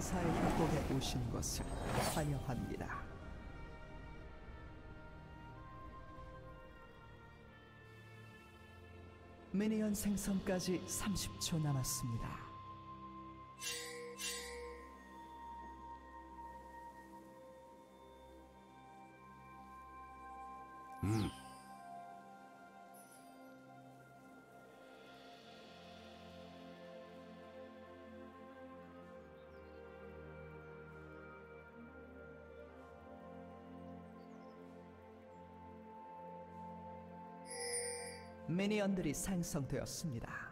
천사의 협곡에 오신 것을 환영합니다. 미니언 생성까지 30초 남았습니다. 미니언들이 생성되었습니다.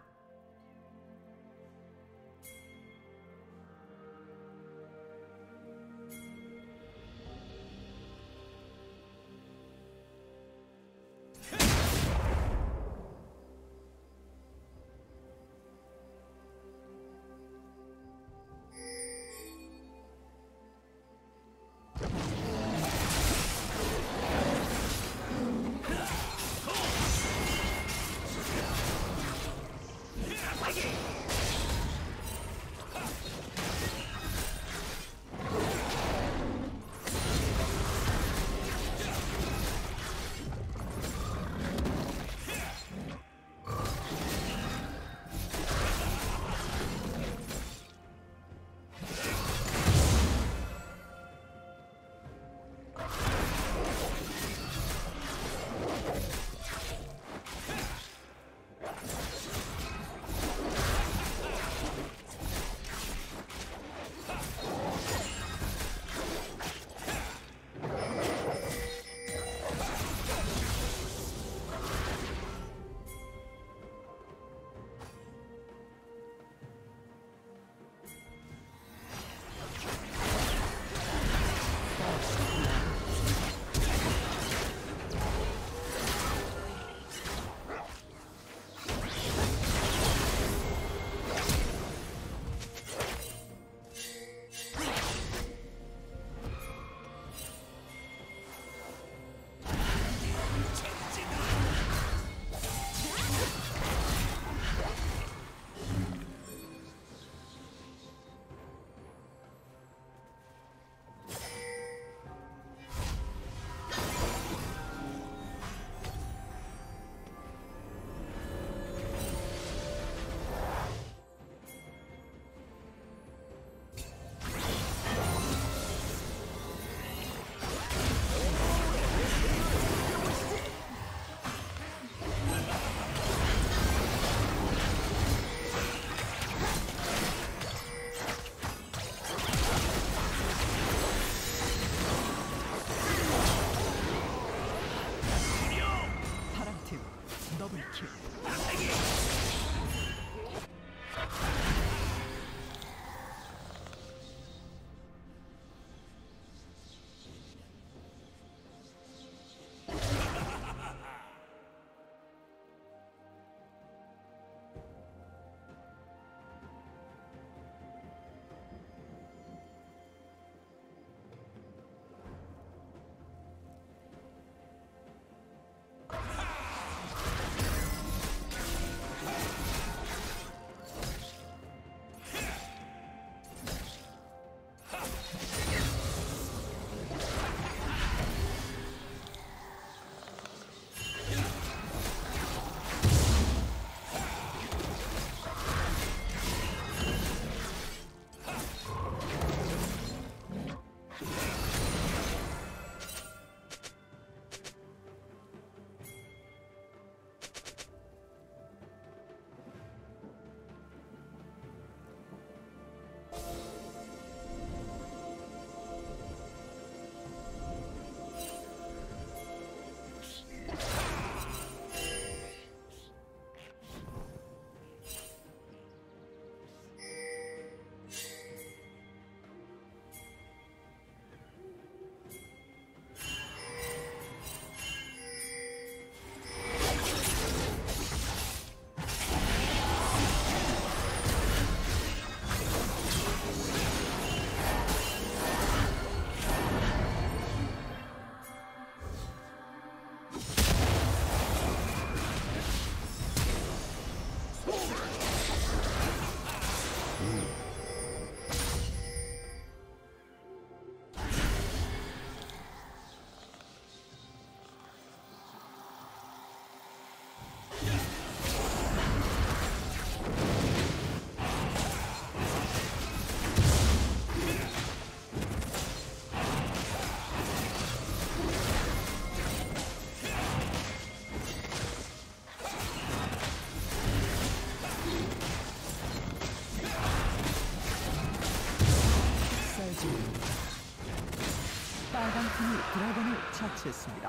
제압되었습니다.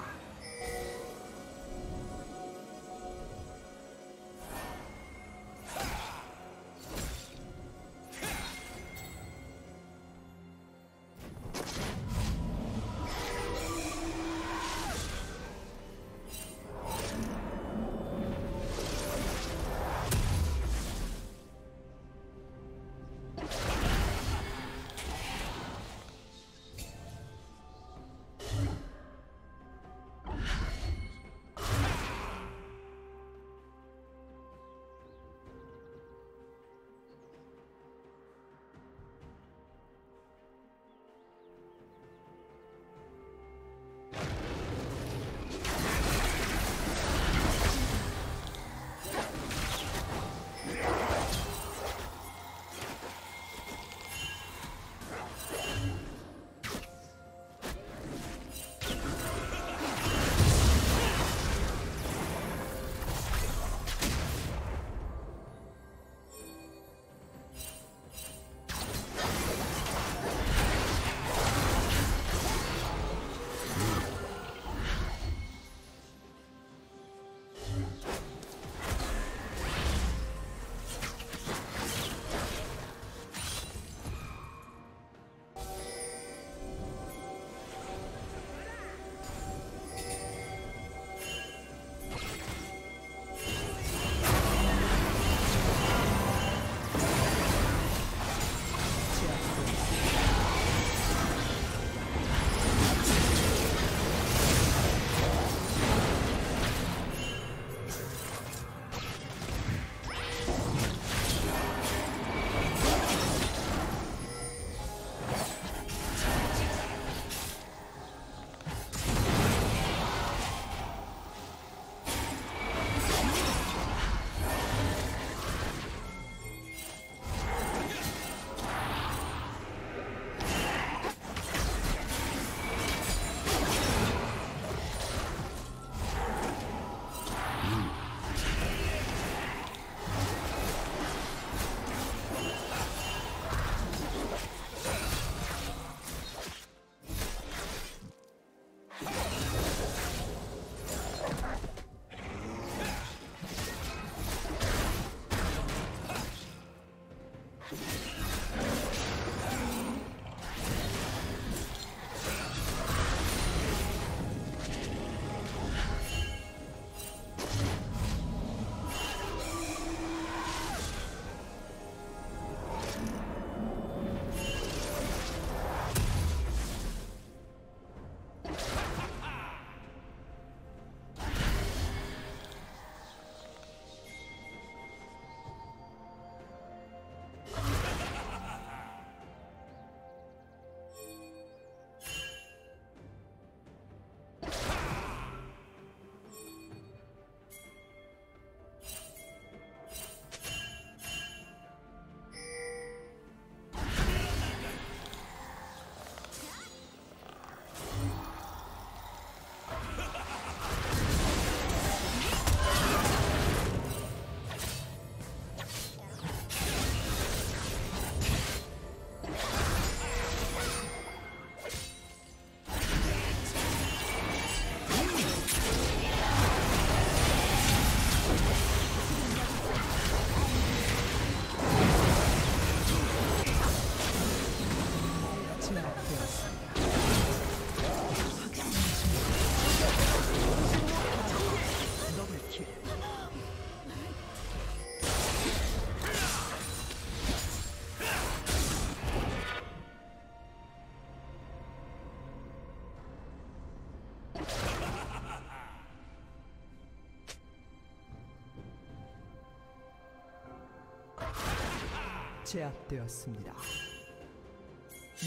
제압되었습니다.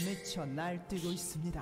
미쳐 날뛰고 있습니다.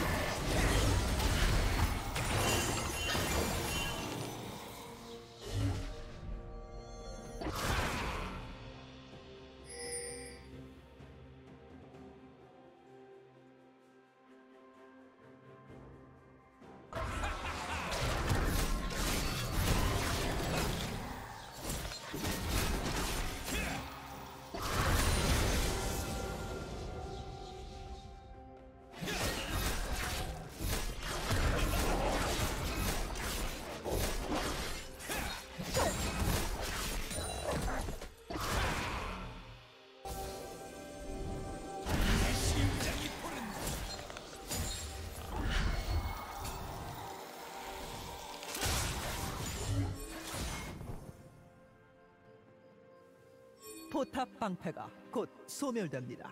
포탑 방패가 곧 소멸됩니다.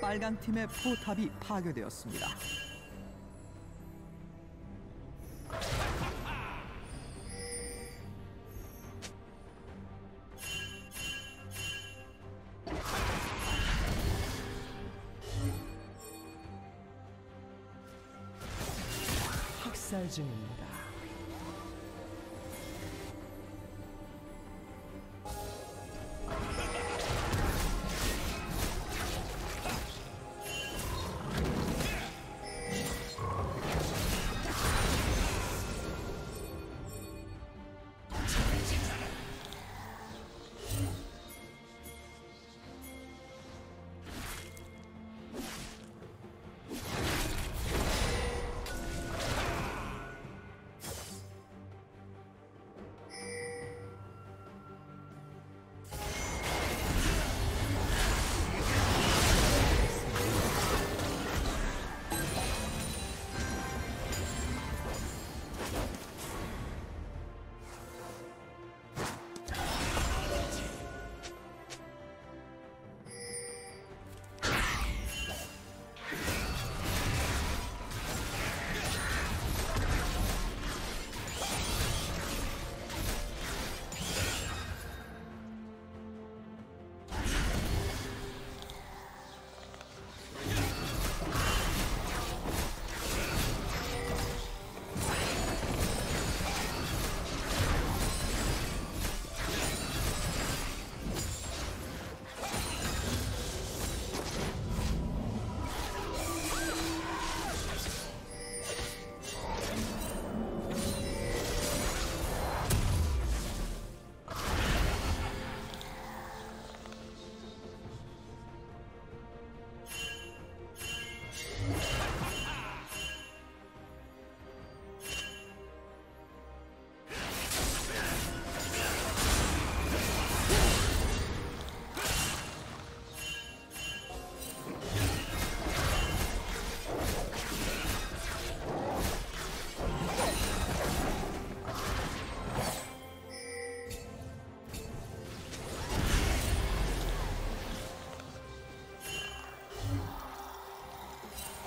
빨강 팀의 포탑이 파괴되었습니다.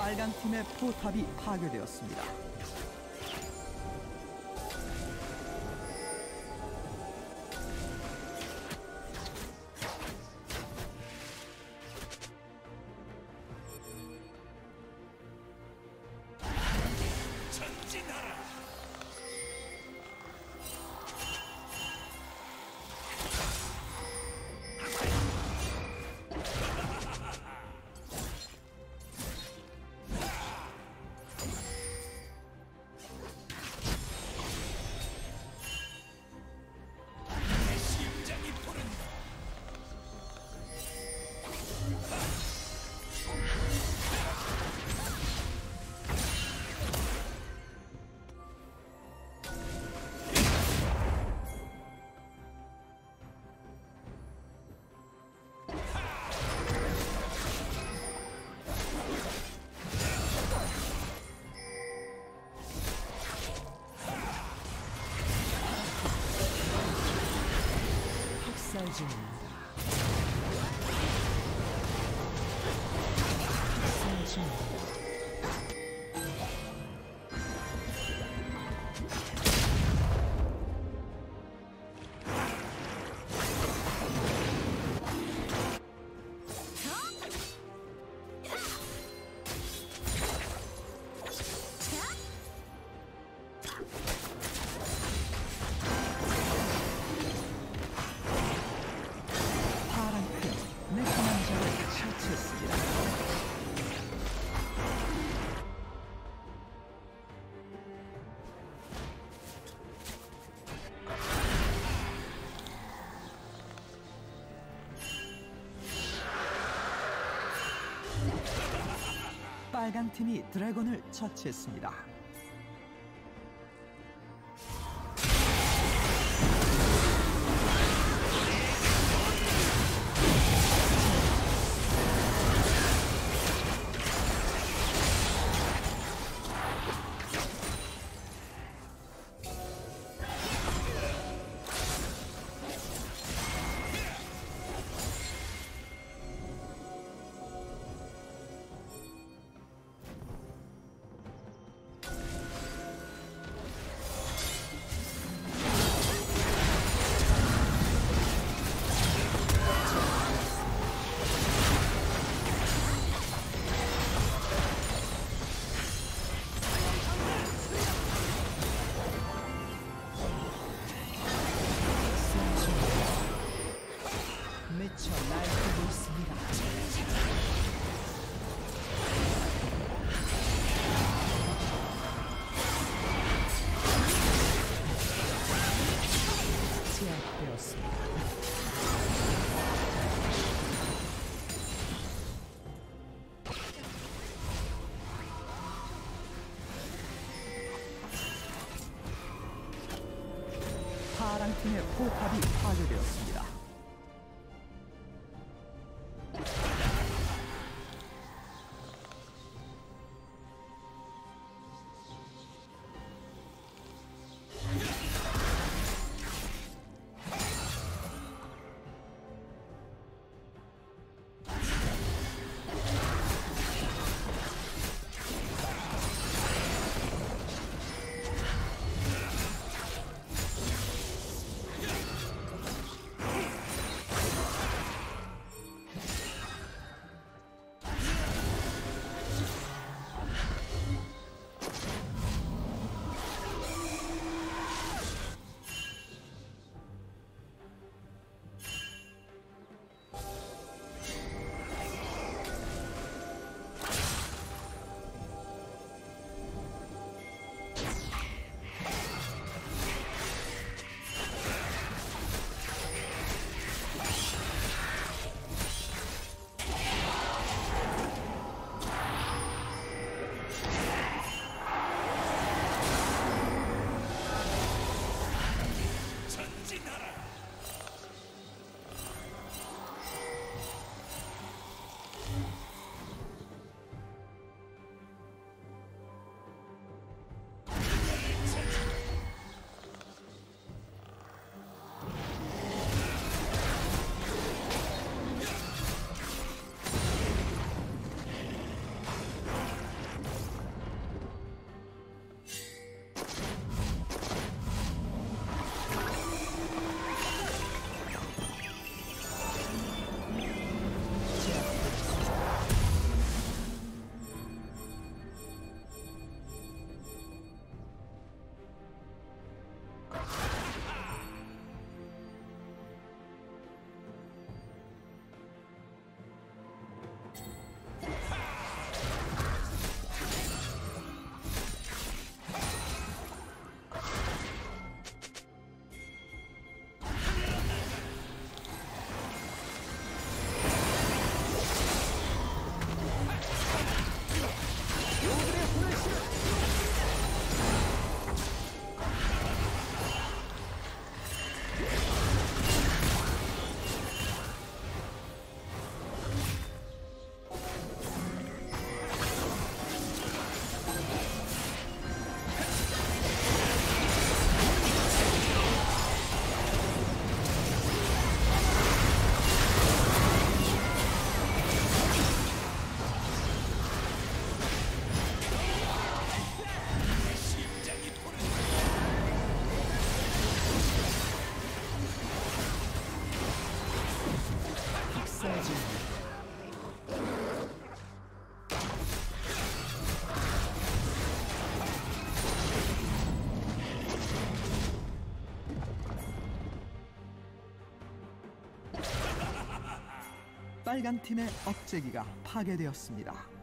빨강 팀의 포탑이 파괴되었습니다. Engine. 빨간 팀이 드래곤을 처치했습니다. 파랑 팀의 포탑이 파괴되었습니다. 빨간 팀의 억제기가 파괴되었습니다.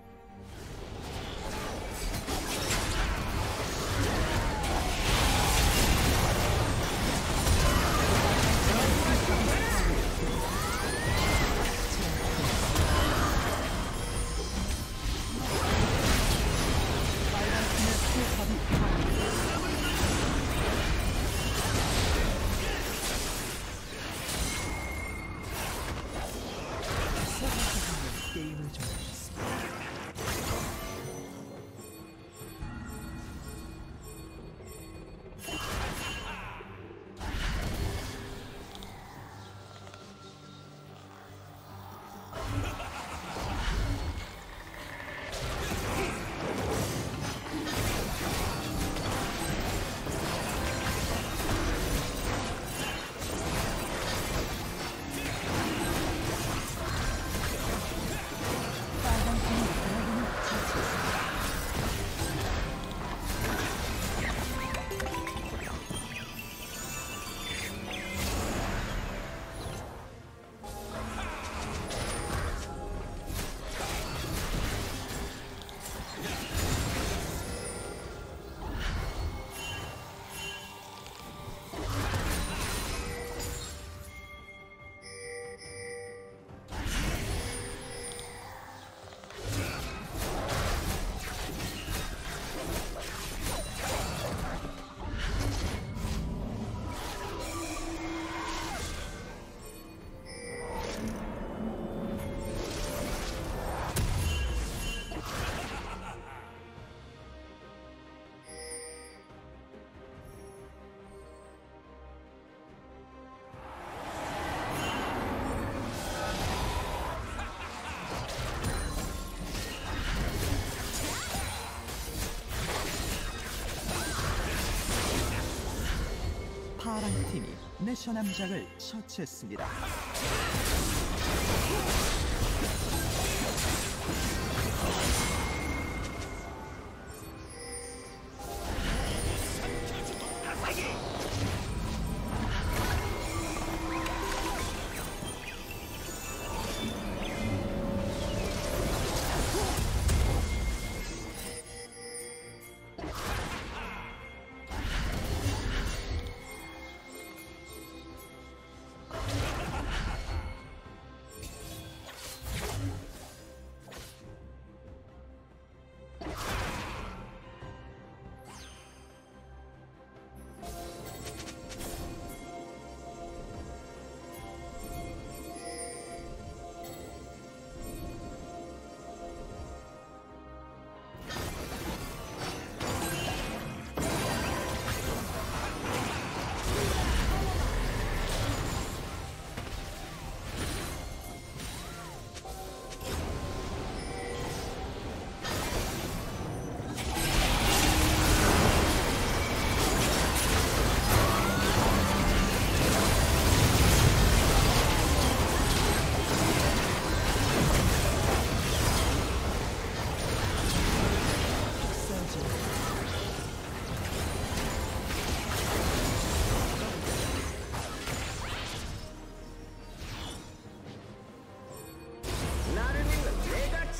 내셔 남작을 처치했습니다.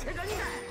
내가 최강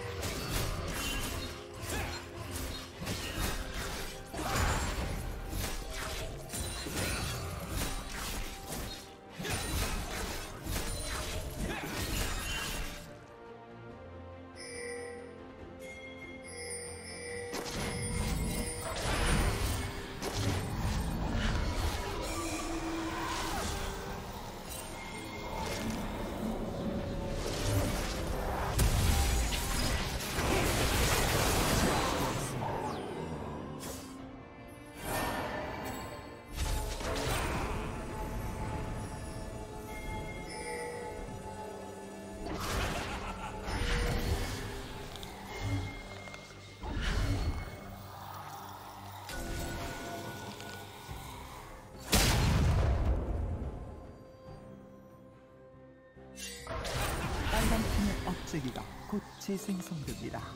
생성됩니다.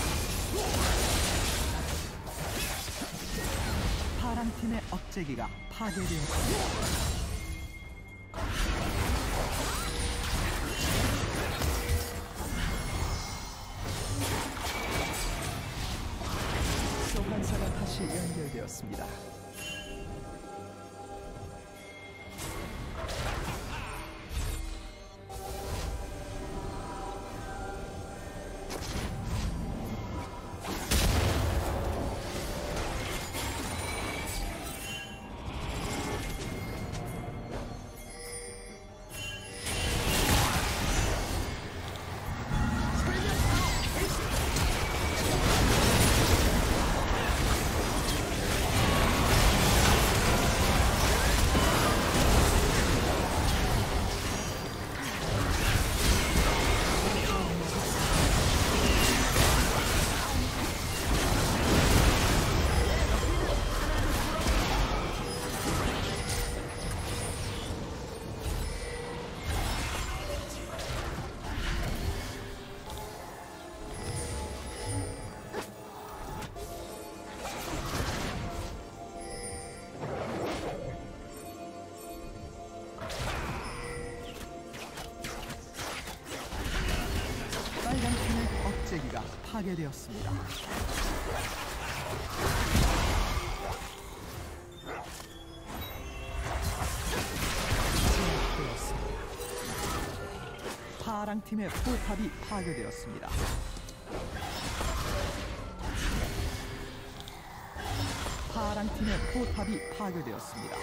파랑 팀의 억제기가 파괴되었습니다. 파괴되었습니다. 제압되었습니다. 파랑 팀의 포탑이 파괴되었습니다. 파랑 팀의 포탑이 파괴되었습니다.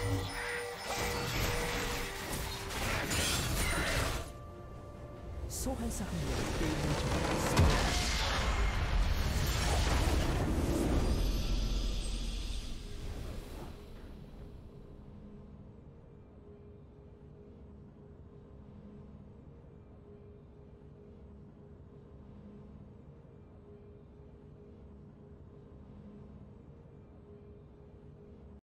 소환사 한 명이 게임을 중단했습니다.